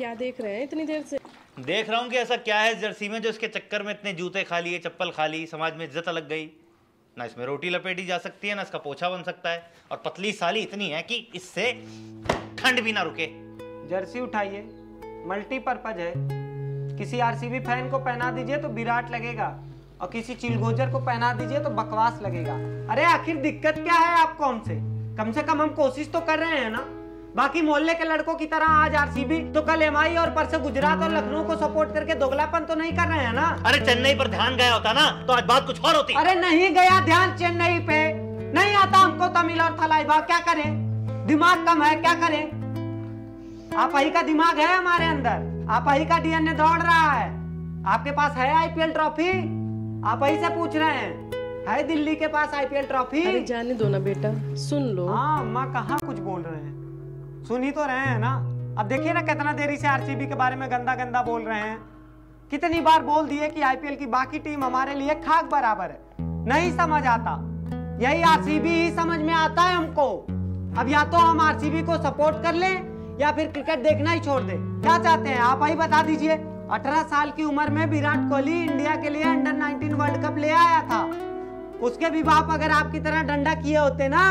क्या देख रहे हैं इतनी देर से? देख रहा हूँ कि ऐसा क्या है जर्सी में जो इसके चक्कर में इतने जूते खा लिए चप्पल खा ली समाज में इज़्ज़त अलग गई। ना इसमें रोटी लपेटी जा सकती है ना इसका पोछा बन सकता है। और पतली साली इतनी है कि इससे ठंड भी ना रुके। जर्सी उठाइए मल्टीपर्पज है। किसी आरसीबी फ़ैन को पहना दीजिए तो विराट लगेगा और किसी चिलगोजर को पहना दीजिए तो बकवास लगेगा। अरे आखिर दिक्कत क्या है आपको हमसे? कम से कम हम कोशिश तो कर रहे हैं ना। बाकी मोहल्ले के लड़कों की तरह आज आरसीबी तो कल एमआई और परसों गुजरात और लखनऊ को सपोर्ट करके दोगलापन तो नहीं कर रहे हैं ना? अरे चेन्नई पर ध्यान गया होता ना तो आज बात कुछ और होती। अरे नहीं गया ध्यान चेन्नई पे। नहीं आता हमको तमिल और थलाइबा क्या करें? दिमाग कम है क्या करे? आप ही का दिमाग है हमारे अंदर। आप ही का डीएनए दौड़ रहा है। आपके पास है आईपीएल ट्रॉफी? आप ही से पूछ रहे हैं। है दिल्ली के पास आईपीएल ट्रॉफी? अरे जाने दो ना बेटा सुन लो। हाँ अम्मा कहाँ कुछ बोल रहे हैं? सुन ही तो रहे हैं ना। अब देखिए ना कितना देरी से आरसीबी के बारे में गंदा गंदा बोल रहे हैं। कितनी बार बोल दिए कि आईपीएल की बाकी टीम हमारे लिए खाक बराबर है। नहीं समझ आता। यही आरसीबी ही समझ में आता है हमको। अब या तो हम आरसीबी को सपोर्ट कर लें, या फिर क्रिकेट देखना ही छोड़ दे। क्या चाहते हैं? आप ही बता दीजिए। 18 साल की उम्र में विराट कोहली इंडिया के लिए अंडर 19 वर्ल्ड कप ले आया था। उसके भी बाप अगर आपकी तरह डंडा किए होते ना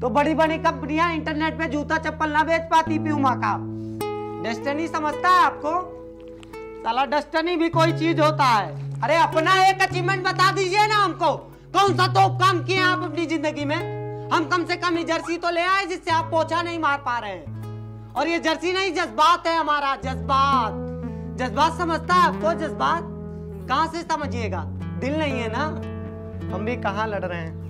तो बड़ी बड़ी कंपनियाँ इंटरनेट पे जूता चप्पल ना बेच पाती प्यूमा का। डेस्टिनी समझता है आपको? साला डेस्टिनी भी कोई चीज़ होता है। अरे अपना एक अचीवमेंट बता दीजिए ना हमको। कौन सा तो काम किए आप अपनी ज़िंदगी में? हम कम से कम ये जर्सी तो ले आए जिससे आप पोछा नहीं मार पा रहे हैं। और ये जर्सी नहीं, जज्बात है हमारा, जज्बात। जज्बात समझता है आपको, जज्बात? कहाँ से समझिएगा? दिल नहीं है ना? हम भी कहाँ लड़ रहे हैं?